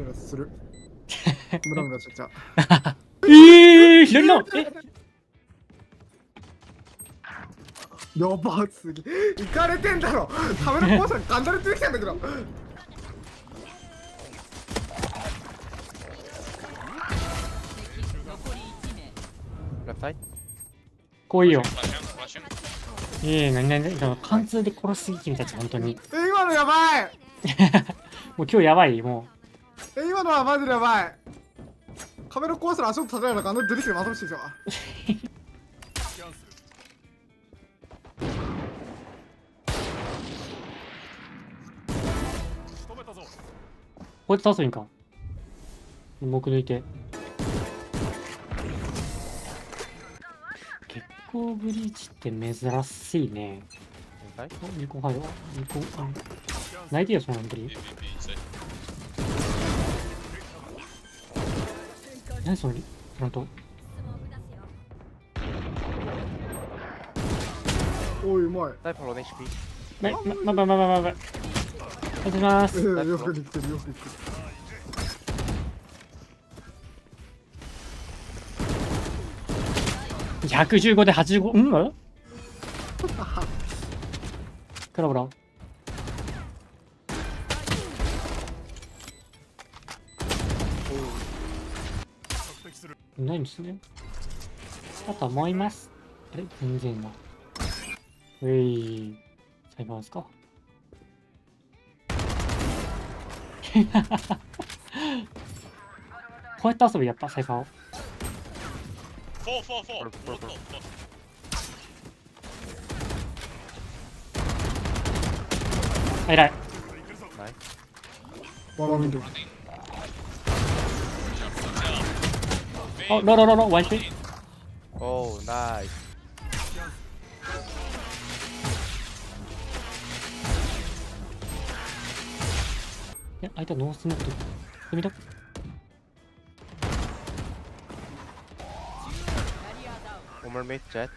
イラする。ムラムラしちゃう えー、左のえ？やばすぎ。行かれてんだろ。カメラコーさんガンダル出てきたんだけど。こうい。いよ。ええ、なになに、だから貫通で殺しすぎ君たち、本当に。え今のやばい。もう今日やばい、もえ今のはマジでやばいカメラコースの足元立てられたガンダル出てきてまとめしてるわう。こうやって倒すんか。僕抜いて。結構ブリーチって珍しいね。お、2個入るわ。2個、あ泣いてよ、そのブリ B, B, 何そのリフロント。おいうまいタイプロ HP ま、ま、ま、ま、ま、ま、ま、ま。お願いします。えーよくできてるよくできてる115で85、うんうん？クラブラ。いないんですね。だと思います。あれ？全然な。うえい。サイバーですか？こうやって遊びやっぱサイバーを。あ、偉い。ワンワンウィンドウ Running. あ、ロロロロ、ワイプ。Oh nice いや、相手はノースモークで。見た One more mid jet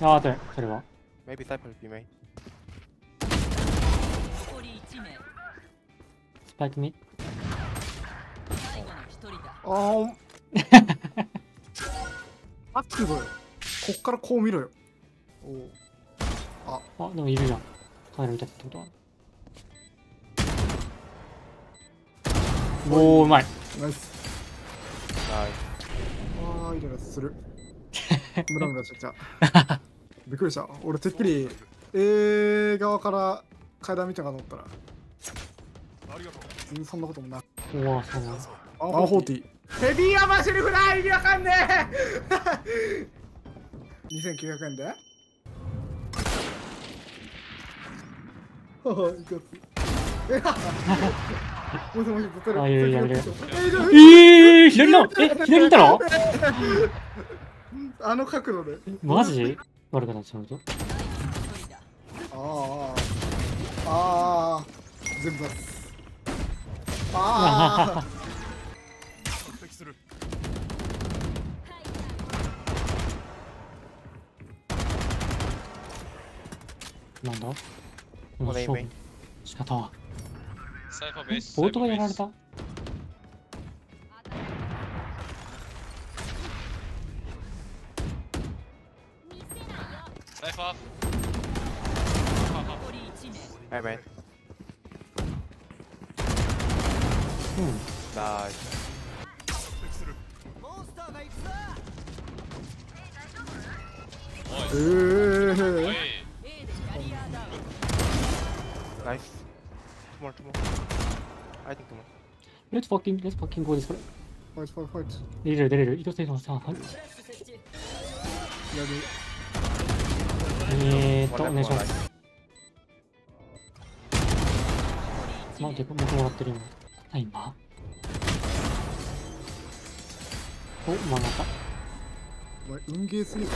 あー、とそれは。Maybe type will be main 残り1名スパイクミ。最後の一人だ。あーん。アクティブよこっからこう見ろよ。おう。あ、でもいるじゃん。カメラ見たってことは。おー、うまい。ナイス。Nice あーイライラする。ムラムラしちゃう びっくりした。俺てっきり A 側から階段見たかと思ったら。全然そんなこともなく。うわ、そうなんだ。アンホーティヘビーアマシルフライ意味わかんねえ。2900円で？ははいかつ。えはもしもしずっとあいるいるいるえ左の？え、左にいたの？あの角度で。マジ？悪かった、そのと。一人だああああ全部ああ なんだ？これ勝負仕方は。ボートがやられ.た？サイファー。残り1名 Hey main うん。Nice えーおい。A でキャリアダウン Nice Two more two more I think two more Let's fucking, let's fucking go this way. ファイトファイトファイト出れる出れる。移動ステーションさ、はい。やるえーっと、お One 願いします。まあ、てか、僕もらってる今。タイマーお、真ん中。お前運ゲーすぎる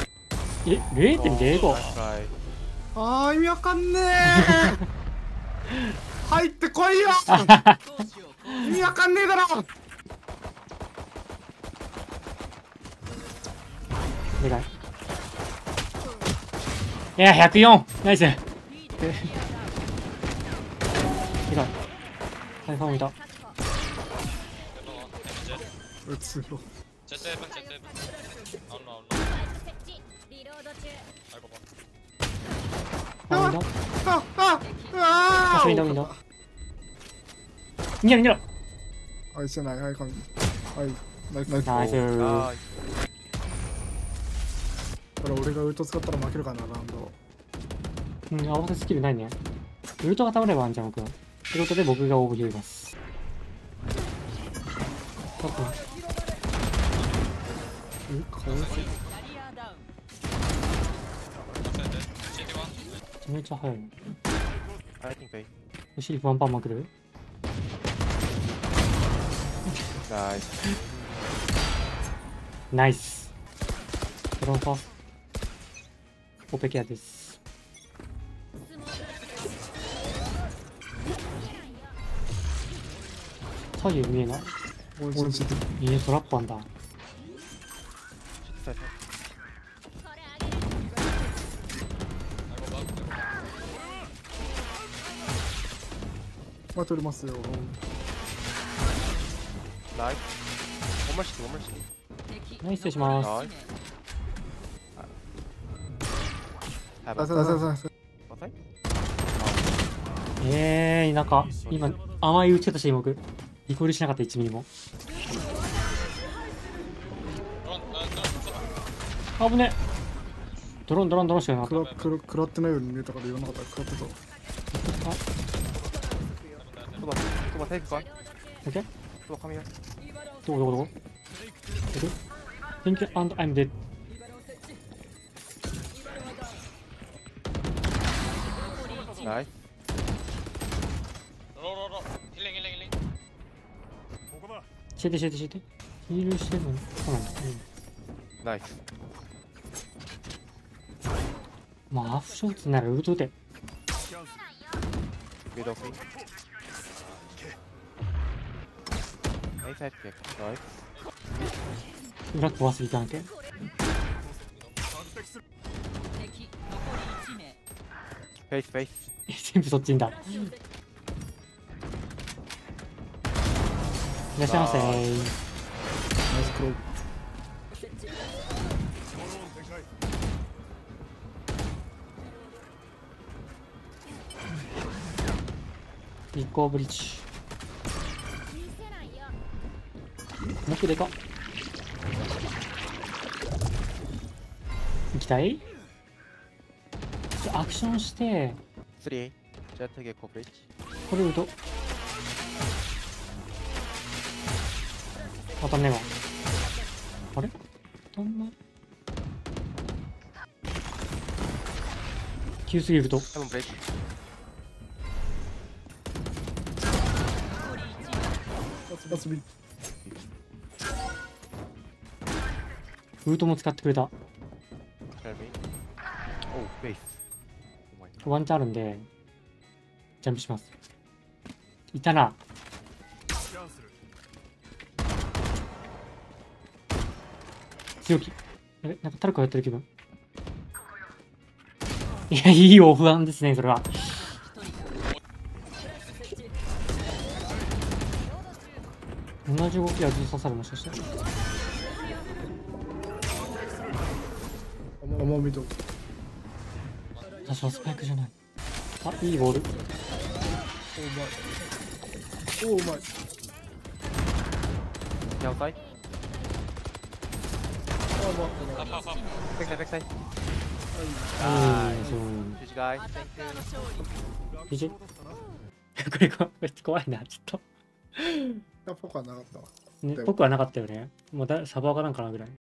え、0.05? Nice try あー意味わかんねえ 入ってこいよ。意味わかんねえだろ。い。いや104ナイス。ハイファい。たうつろあそれいた、いた。逃げろ、逃げろ。あいしてないはい神はいナイスナイスナイスー。あこれ俺がウルト使ったら負けるかなラウンドうん、合わせスキルないね。ウルトが倒ればあんじゃん、僕は。ということで僕がオーブ拾います。えかわいそうめちゃめちゃ速い。I think they 後ろワンパンまくる nice ナイス。ドローンファー。オペケアです。左右見えない。俺信じてるいいね、トラップあんだ。まあ、取れますよ。ナイス。おまして、おまして。ナイス、失礼します。はい。あ、そうそうそう。ええー、なんか、今、甘い打ち方して僕。リコールしなかった、1ミリも。あぶねドロンドロンドロンしかなかった。くらってないように見えたから言わなかった。くらってた。あ飛ば飛ばテイクか Okay. 飛ば神がどこどこどこ Okay. Think and I'm dead. Nice. Roll, roll, roll. Healing, healing, healing. ここだ。教えて教えて教えて。ヒールしてるのそうなんだ。うん、ナイス。まあ、アフションツならウルトで。ミドフィン。んけん。敵残り1名 face face 全部そっちんだ。いらっしゃいませナイスクロー日光ブリッジ。木でかっ。行きたい？じゃあアクションして、3 jet get coverage これウルト。当たんねえわ。あれ？当たんない急すぎると。come on break 遊びウルトも使ってくれた。oh oh ワンチャンあるんで、ジャンプします。いたな。強気。あれなんかタルコやってる気分。いや、いいよ、不安ですね、それは。同じ動きはずっと刺さるもしかして。甘みと私はスパイクじゃない。あ、いいボール。おうまいおうまいあー、そう。怖いな、ちょっと。やっぱかなかったわね僕はなかったよね。もうだサバーかなんかなぐらい。